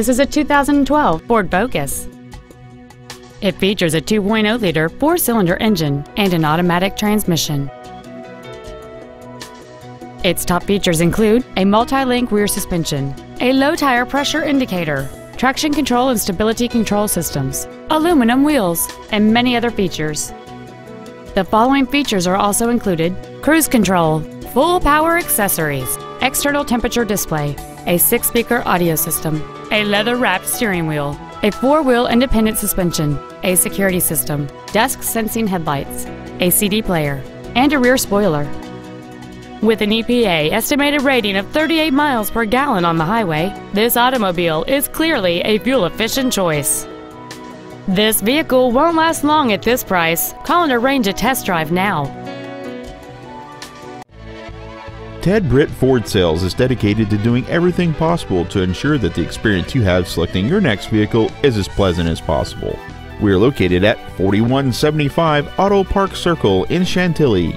This is a 2012 Ford Focus. It features a 2.0-liter four-cylinder engine and an automatic transmission. Its top features include a multi-link rear suspension, a low tire pressure indicator, traction control and stability control systems, aluminum wheels, and many other features. The following features are also included cruise control, full power accessories, external temperature display, a six speaker audio system, a leather wrapped steering wheel, a four wheel independent suspension, a security system, dusk sensing headlights, a CD player, and a rear spoiler. With an EPA estimated rating of 38 miles per gallon on the highway, this automobile is clearly a fuel efficient choice. This vehicle won't last long at this price. Call and arrange a test drive now. Ted Britt Ford Sales is dedicated to doing everything possible to ensure that the experience you have selecting your next vehicle is as pleasant as possible. We are located at 4175 Auto Park Circle in Chantilly.